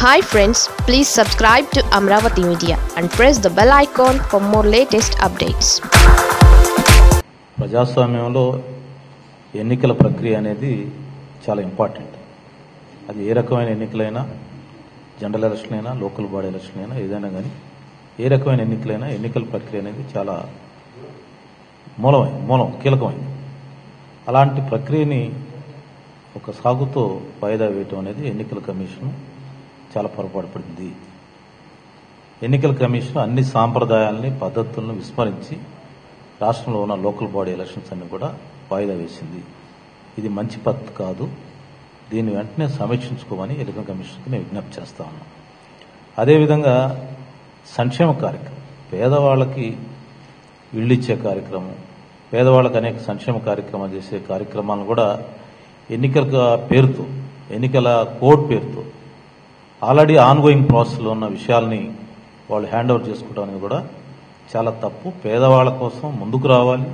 Hi friends please subscribe to Amaravati media and press the bell icon for more latest updates ప్రజాస్వామ్యంలో ఎన్నికల ప్రక్రియ అనేది చాలా important అది ఏ రకమైన ఎన్నికలైనా జనరల్ ఎలక్షన్ అయినా లోకల్ బాడీ ఎలక్షన్ అయినా ఏదైనా కానీ ఏ రకమైన ఎన్నికలైనా ఎన్నికల ప్రక్రియ అనేది చాలా మూలమైంది మూలం కీలకమైంది. అలాంటి ప్రక్రియని ఒక సాగుతో వాయిదా వేయటం అనేది ఎన్నికల కమిషన్ చాలా పొరపాటు పడింది. ఎన్నికల కమిషన్ అన్ని సాంప్రదాయాల్ని పద్ధతులను విస్మరించి రాష్ట్రంలో ఉన్న లోకల్ బాడీ ఎలక్షన్స్ అన్ని కూడా వాయిదా వేసింది. ఇది మంచి పద్ధతి కాదు. దీన్ని వెంటనే సమీక్షించుకోమని ఎన్నికల కమిషన్కి నేను విజ్ఞప్తి చేస్తా ఉన్నాను. అదేవిధంగా సంక్షేమ కార్యక్రమం. పేదవాళ్ళకి ఇళ్ళు ఇచ్చే కార్యక్రమం పేదవాళ్ళకి అనేక సంక్షేమ కార్యక్రమాలు చేసే కార్యక్రమాలను కూడా ఎన్నికల పేరుతో ఎన్నికల కోడ్ పేరుతో ఆల్రెడీ ఆన్గోయింగ్ ప్రాసెస్లో ఉన్న విషయాల్ని వాళ్ళు హ్యాండ్ ఓవర్ చేసుకోవడానికి కూడా చాలా తప్పు. పేదవాళ్ళ కోసం ముందుకు రావాలి.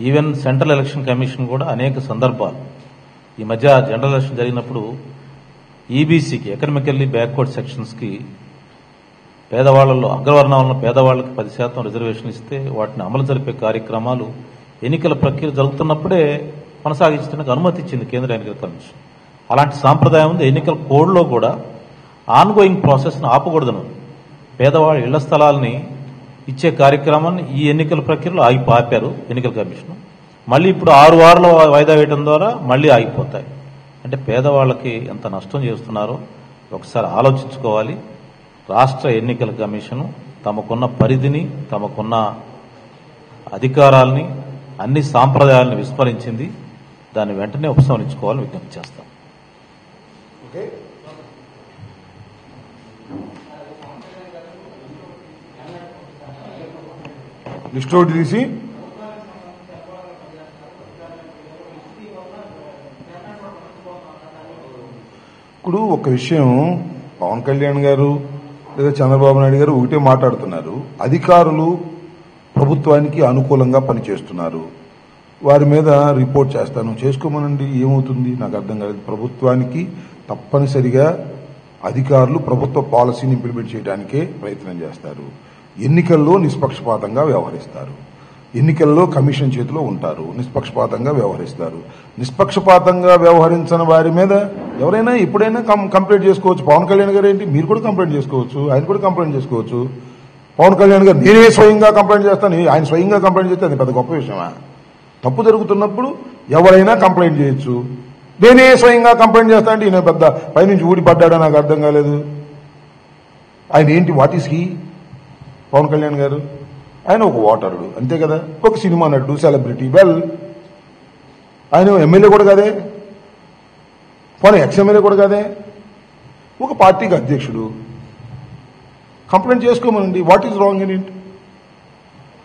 ఈవెన్ సెంట్రల్ ఎలక్షన్ కమిషన్ కూడా అనేక సందర్భాలు. ఈ మధ్య జనరల్ ఎలక్షన్ జరిగినప్పుడు ఈబీసీకి ఎకనమికల్లీ బ్యాక్వర్డ్ సెక్షన్స్కి పేదవాళ్ళలో అగ్రవర్ణాలను పేదవాళ్ళకి పది శాతం రిజర్వేషన్ ఇస్తే వాటిని అమలు జరిపే కార్యక్రమాలు ఎన్నికల ప్రక్రియ జరుగుతున్నప్పుడే కొనసాగించడానికి అనుమతి ఇచ్చింది కేంద్ర ఎన్నికల కమిషన్. అలాంటి సాంప్రదాయం ఉంది. ఎన్నికల కోడ్లో కూడా ఆన్గోయింగ్ ప్రాసెస్ను ఆపకూడదును. పేదవాళ్ళ ఇళ్ళ స్థలాల్ని ఇచ్చే కార్యక్రమాన్ని ఈ ఎన్నికల ప్రక్రియలో ఆగి ఆపారు ఎన్నికల కమిషన్. మళ్ళీ ఇప్పుడు ఆరు వారాలు వాయిదా వేయడం ద్వారా మళ్ళీ ఆగిపోతాయి. అంటే పేదవాళ్ళకి ఎంత నష్టం చేస్తున్నారో ఒకసారి ఆలోచించుకోవాలి. రాష్ట్ర ఎన్నికల కమిషను తమకున్న పరిధిని తమకున్న అధికారాల్ని అన్ని సాంప్రదాయాలను విస్మరించింది. దాన్ని వెంటనే ఉపసంహరించుకోవాలని విజ్ఞప్తి చేస్తాం. లిస్ట్ ఒకటి తీసి. ఇప్పుడు ఒక విషయం పవన్ కళ్యాణ్ గారు లేదా చంద్రబాబు నాయుడు గారు ఒకటే మాట్లాడుతున్నారు. అధికారులు ప్రభుత్వానికి అనుకూలంగా పనిచేస్తున్నారు. వారి మీద రిపోర్ట్ చేస్తాను. చేసుకోమనండి. ఏమవుతుంది? నాకు అర్థం కాలేదు. ప్రభుత్వానికి తప్పనిసరిగా అధికారులు ప్రభుత్వ పాలసీని ఇంప్లిమెంట్ చేయడానికే ప్రయత్నం చేస్తారు. ఎన్నికల్లో నిష్పక్షపాతంగా వ్యవహరిస్తారు. ఎన్నికల్లో కమిషన్ చేతిలో ఉంటారు. నిష్పక్షపాతంగా వ్యవహరిస్తారు. నిష్పక్షపాతంగా వ్యవహరించని వారి మీద ఎవరైనా ఎప్పుడైనా కం- కంప్లైంట్ చేసుకోవచ్చు. పవన్ కళ్యాణ్ గారు ఏంటి? మీరు కూడా కంప్లైంట్ చేసుకోవచ్చు. ఆయన కూడా కంప్లైంట్ చేసుకోవచ్చు. పవన్ కళ్యాణ్ గారు నేనే స్వయంగా కంప్లైంట్ చేస్తాను. ఆయన స్వయంగా కంప్లైంట్ చేస్తే అది పెద్ద గొప్ప విషయమా? తప్పు జరుగుతున్నప్పుడు ఎవరైనా కంప్లైంట్ చేయొచ్చు. నేనే స్వయంగా కంప్లైంట్ చేస్తా అంటే ఈయన పెద్ద పైనుంచి ఊడిపడ్డాడా నాకు అర్థం కాలేదు. ఆయన ఏంటి what is he Pawan Kalyan గారు. ఆయన ఒక ఓటరుడు అంతే కదా? ఒక సినిమా నటుడు సెలబ్రిటీ వెల్ ఆయన ఎమ్మెల్యే కూడా కాదే. పోనీ ఎక్స్ ఎమ్మెల్యే కూడా కాదే. ఒక పార్టీకి అధ్యక్షుడు. Complaint చేసుకోమనండి. What is wrong in it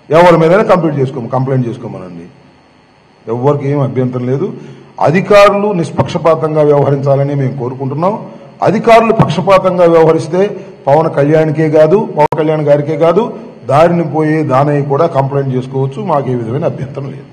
ఎవరి మీదైనా కంప్లైంట్ చేసుకోము కంప్లైంట్ చేసుకోమనండి. ఎవరికి ఏం అభ్యంతరం లేదు. అధికారులు నిష్పక్షపాతంగా వ్యవహరించాలని మేము కోరుకుంటున్నాం. అధికారులు పక్షపాతంగా వ్యవహరిస్తే పవన్ కళ్యాణ్కే కాదు పవన్ కళ్యాణ్ గారికే కాదు దారిని పోయే దానయ్య కూడా కంప్లైంట్ చేసుకోవచ్చు. మాకు ఏ విధమైన అభ్యంతరం లేదు.